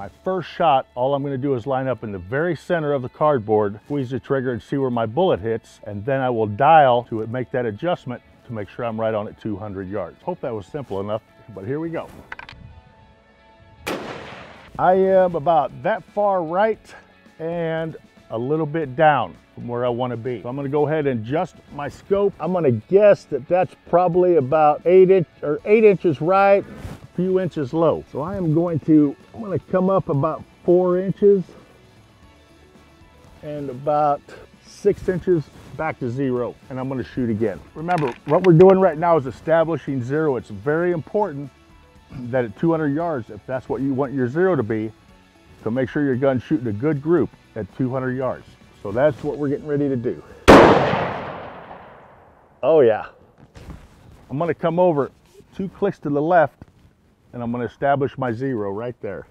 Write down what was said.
My first shot, all I'm gonna do is line up in the very center of the cardboard, squeeze the trigger and see where my bullet hits, and then I will dial to make that adjustment to make sure I'm right on at 200 yards. Hope that was simple enough, but here we go. I am about that far right and a little bit down from where I want to be. So I'm going to go ahead and adjust my scope. I'm going to guess that that's probably about eight inch or eight inches right, few inches low. So I am going to I'm going to come up about four inches and about six inches back to zero and I'm going to shoot again. Remember what we're doing right now is establishing zero. It's very important that at 200 yards, if that's what you want your zero to be, to make sure your gun's shooting a good group at 200 yards. So that's what we're getting ready to do. Oh yeah. I'm gonna come over two clicks to the left and I'm gonna establish my zero right there.